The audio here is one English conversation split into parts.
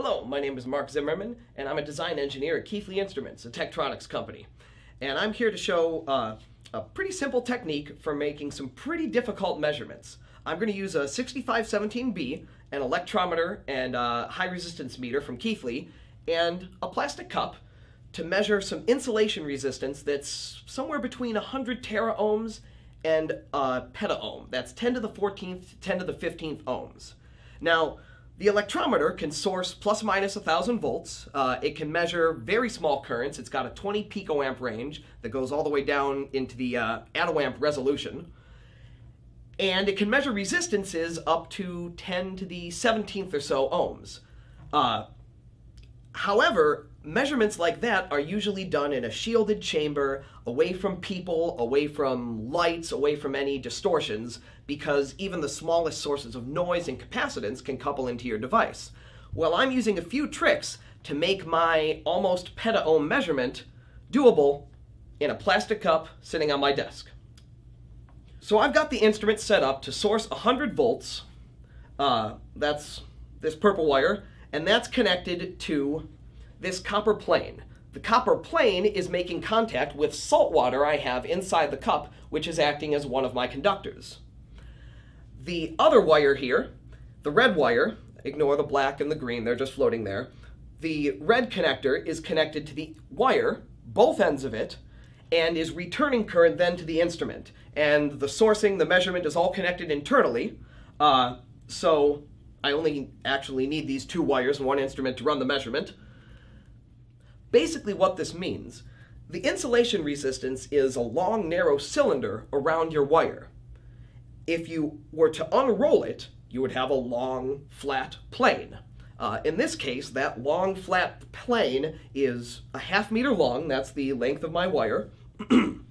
Hello, my name is Mark Zimmerman, and I'm a design engineer at Keithley Instruments, a Tektronix company. And I'm here to show uh, a pretty simple technique for making some pretty difficult measurements. I'm going to use a 6517B, an electrometer and a high resistance meter from Keithley, and a plastic cup to measure some insulation resistance that's somewhere between 100 tera ohms and a petaohm. That's 10 to the 14th, 10 to the 15th ohms. Now, the electrometer can source plus minus 1,000 volts. Uh, it can measure very small currents. It's got a 20 picoamp range that goes all the way down into the uh, attoamp resolution. And it can measure resistances up to 10 to the 17th or so ohms. Uh, however, measurements like that are usually done in a shielded chamber, away from people, away from lights, away from any distortions, because even the smallest sources of noise and capacitance can couple into your device. Well, I'm using a few tricks to make my almost petaohm measurement doable in a plastic cup sitting on my desk. So I've got the instrument set up to source 100 volts. Uh, that's this purple wire, and that's connected to this copper plane. The copper plane is making contact with salt water I have inside the cup, which is acting as one of my conductors. The other wire here, the red wire, ignore the black and the green, they're just floating there. The red connector is connected to the wire, both ends of it, and is returning current then to the instrument. And the sourcing, the measurement is all connected internally. Uh, so I only actually need these two wires and one instrument to run the measurement. Basically what this means, the insulation resistance is a long narrow cylinder around your wire. If you were to unroll it, you would have a long flat plane. Uh, in this case, that long flat plane is a half meter long, that's the length of my wire.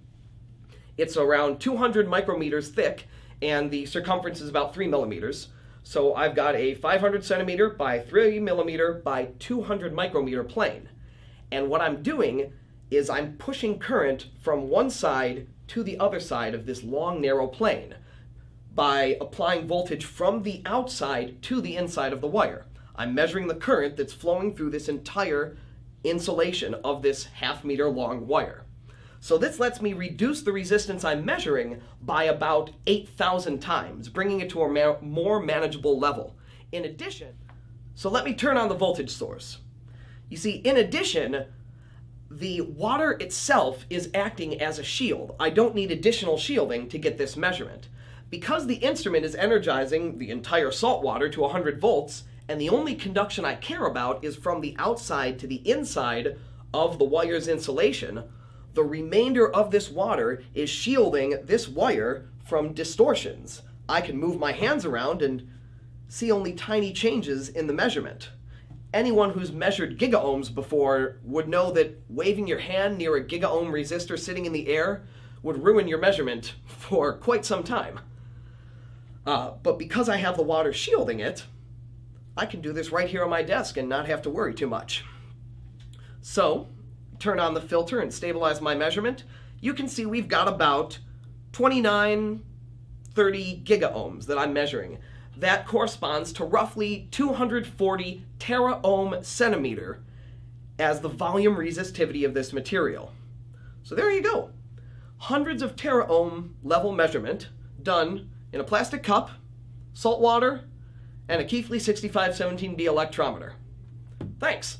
it's around 200 micrometers thick, and the circumference is about 3 millimeters. So I've got a 500 centimeter by 3 millimeter by 200 micrometer plane. And what I'm doing is I'm pushing current from one side to the other side of this long, narrow plane by applying voltage from the outside to the inside of the wire. I'm measuring the current that's flowing through this entire insulation of this half meter long wire. So this lets me reduce the resistance I'm measuring by about 8,000 times, bringing it to a more manageable level. In addition, so let me turn on the voltage source. You see, in addition, the water itself is acting as a shield. I don't need additional shielding to get this measurement. Because the instrument is energizing the entire salt water to 100 volts, and the only conduction I care about is from the outside to the inside of the wire's insulation, the remainder of this water is shielding this wire from distortions. I can move my hands around and see only tiny changes in the measurement anyone who's measured gigaohms before would know that waving your hand near a gigaohm resistor sitting in the air would ruin your measurement for quite some time. Uh, but because I have the water shielding it, I can do this right here on my desk and not have to worry too much. So, turn on the filter and stabilize my measurement. You can see we've got about 29, 30 gigaohms that I'm measuring that corresponds to roughly 240 teraohm centimeter as the volume resistivity of this material. So there you go. Hundreds of teraohm level measurement done in a plastic cup, salt water, and a Keithley 6517B electrometer. Thanks.